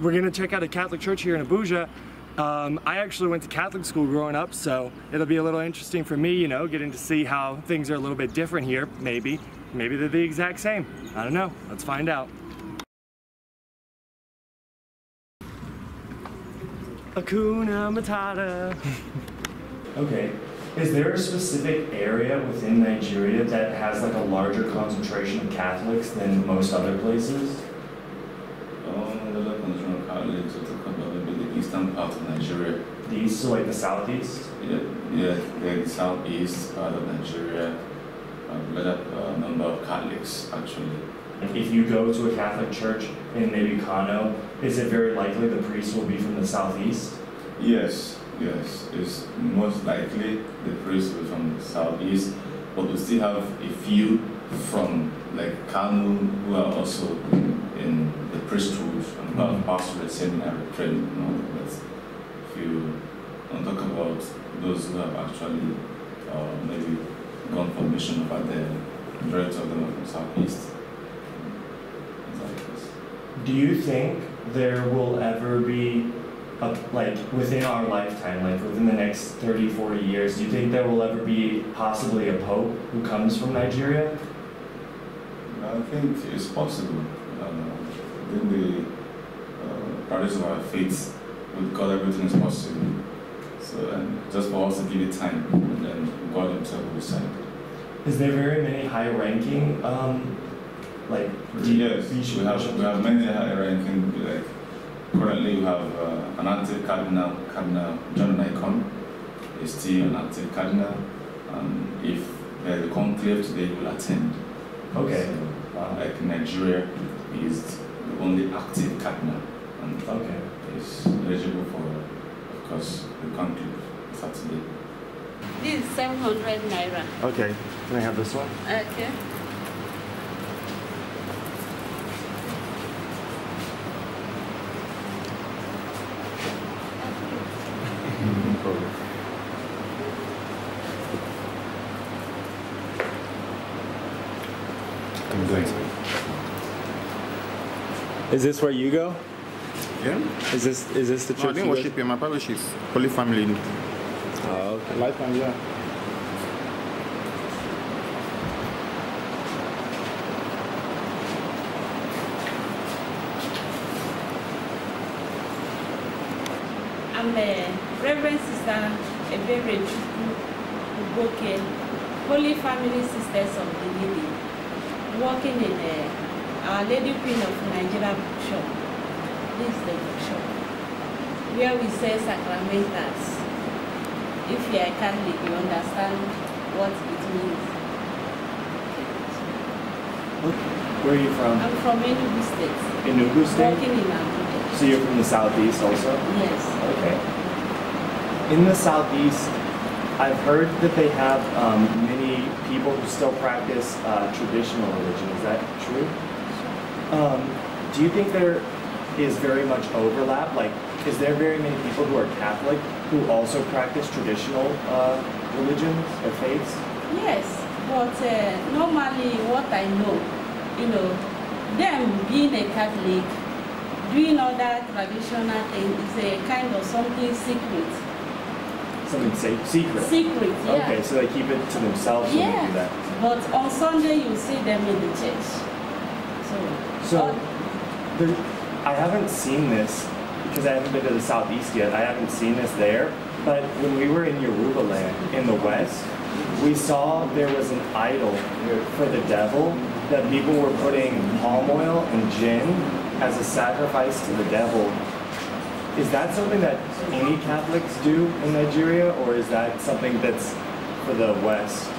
we're gonna check out a Catholic church here in Abuja. Um, I actually went to Catholic school growing up, so it'll be a little interesting for me, you know, getting to see how things are a little bit different here, maybe. Maybe they're the exact same. I don't know. Let's find out. Akuna Matata. okay. Is there a specific area within Nigeria that has like a larger concentration of Catholics than most other places? Um, the concentration of Catholics, we're talking about maybe the eastern part of Nigeria. The east, so like the southeast? Yeah, yeah, the southeast part of Nigeria, a better uh, number of Catholics actually. If you go to a Catholic church in maybe Kano, is it very likely the priest will be from the southeast? Yes, yes. It's most likely the priest will be from the southeast, but we still have a few from like Kano who are also in the priesthood and who have passed seminary training. You know, but if you don't talk about those who have actually uh, maybe gone for mission over there, majority of them are from southeast. Do you think there will ever be, a, like within our lifetime, like within the next 30, 40 years, do you think there will ever be possibly a pope who comes from Nigeria? I think it's possible. I the uh, practice of our faith with God, everything is possible. So, and just for us to give it time, and then God Himself will decide. Is there very many high-ranking, um, like yes, we have we have many high-ranking like currently we have uh, an active cardinal, Cardinal John Onaiyekan, is still an active cardinal, and if there's a conclave today, he will attend. Okay. So, uh, like Nigeria, is the only active cardinal, and okay. is eligible for, of course, the conclave Saturday. This is 700 naira. Okay. Can I have this one? Okay. I'm Is this where you go? Yeah. Is this is this the No, I church? didn't worship here. My parish is Holy Family. Oh, okay. Lifetime, yeah. I'm a Reverend Sister Ebere Chukwu Ugoke, Holy Family Sisters of the Lady, working in uh, Our Lady Queen of Nigeria bookshop. This is the bookshop where we sell sacramentals. If you are a Catholic, you understand what it means. Where are you from? I'm from Enugu State, Enugu State. working in Abuja. So you're from the southeast also? Yes. Okay. In the southeast, I've heard that they have um, many people who still practice uh, traditional religion. Is that true? Um, do you think there is very much overlap? Like, is there very many people who are Catholic who also practice traditional uh, religions or faiths? Yes, but uh, normally what I know, you know, them being a Catholic, doing all that traditional thing is a kind of something secret. Something secret. Secret, yeah. Okay, so they keep it to themselves when they do Yeah, that. but on Sunday you see them in the church. So, So, there, I haven't seen this because I haven't been to the southeast yet. I haven't seen this there. But when we were in Yoruba land in the west, we saw there was an idol for the devil that people were putting palm oil and gin as a sacrifice to the devil. Is that something that any Catholics do in Nigeria, or is that something that's for the west?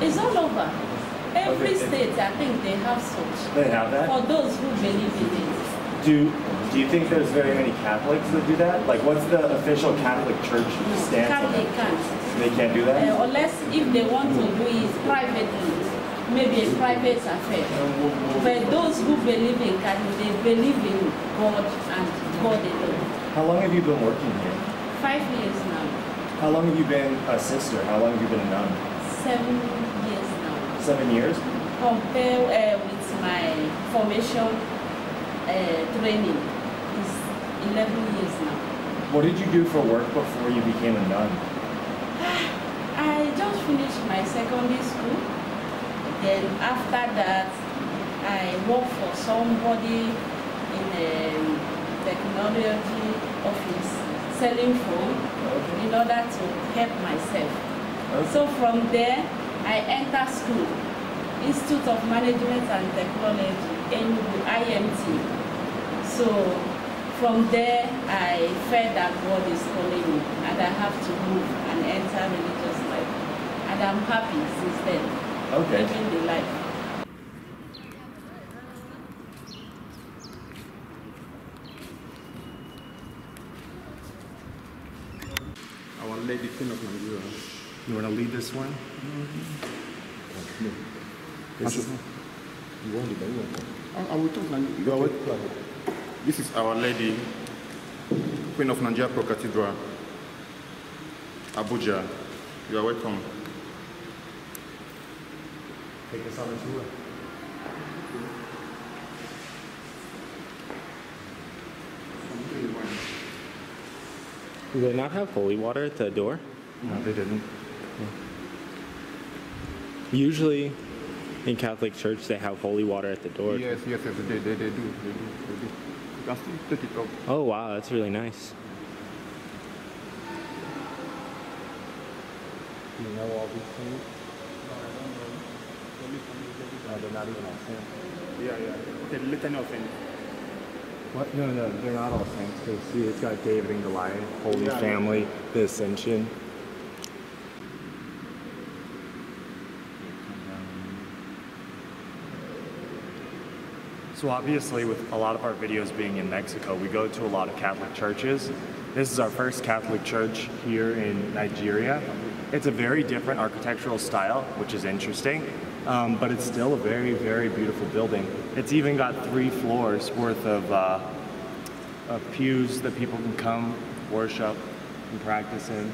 it's all over. Every Okay. state, I think they have such. They have that. For those who believe in it. Do do you think there's very many Catholics that do that? Like, what's the official Catholic Church stance on Catholic can't. They can't do that. Uh, unless if they want to do it privately, maybe a private affair. But those who believe in Catholic, they believe in God and God alone. How long have you been working here? Five years now, How long have you been a sister? How long have you been a nun? seven years now. Seven years. Compare uh, with my formation uh, training is 11 years now. What did you do for work before you became a nun? I just finished my secondary school. Then after that, I worked for somebody in a technology office selling phone in order to help myself. So from there, I enter school, Institute of Management and Technology, Enugu, IMT. So from there, I felt that God is calling me and I have to move and enter religious life. And I'm happy since then, Okay. living the life. Our Lady Queen of Nigeria. You want to lead this one? Mm-hmm. This is, I, I will talk Nigeria. You are This is Our Lady Queen of Nigeria Pro Cathedral, Abuja. You are welcome. take us on a tour. Do they not have holy water at the door? No, they didn't. Usually in Catholic Church they have holy water at the door. Yes, yes, yes, they, they, they do, they do, they do. You take it up. Oh wow, that's really nice. Do you know all these things? No, they're not even all. Yeah, yeah. The litany of saints. What? No, no, they're not all saints. Because see, it's got David and Goliath, Holy Yeah, yeah. Family, the Ascension. So obviously, with a lot of our videos being in Mexico, we go to a lot of Catholic churches. This is our first Catholic church here in Nigeria. It's a very different architectural style, which is interesting, um, but it's still a very, very beautiful building. It's even got three floors worth of, uh, of pews that people can come worship and practice in.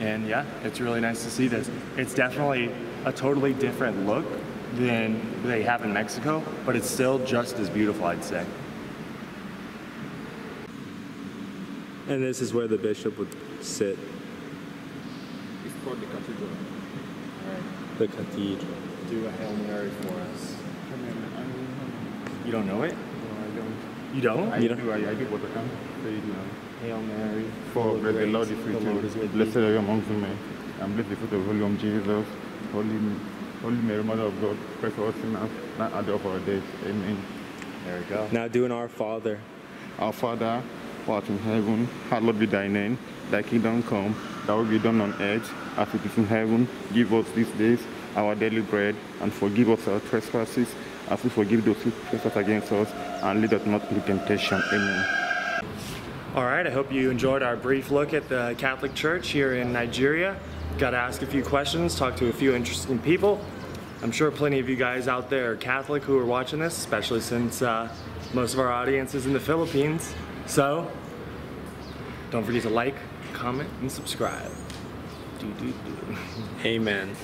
And yeah, it's really nice to see this. It's definitely a totally different look than they have in Mexico, but it's still just as beautiful, I'd say. And this is where the bishop would sit, It's called the cathedral. The cathedral. Do a Hail Mary for us. I You don't know it? No, I don't. You don't? I You do, don't- I, I do what I can. So you do. Hail Mary. For bless the Lord is with The Lord is you. with Blessed you. are you amongst women, and blessed the fruit of the Jesus. Holy, Holy Mary, Mother of God, pray for us sinners, now and at the hour of our death. Amen. There we go. Now doing our Father. Our Father, who art in heaven, hallowed be thy name. Thy kingdom come, thy will be done on earth as it is in heaven. Give us these days our daily bread, and forgive us our trespasses, as we forgive those who trespass against us, and lead us not into temptation. Amen. All right, I hope you enjoyed our brief look at the Catholic Church here in Nigeria. Got to ask a few questions, talk to a few interesting people. I'm sure plenty of you guys out there are Catholic who are watching this, especially since uh, most of our audience is in the Philippines. So, don't forget to like, comment, and subscribe. Do, do, do. Amen.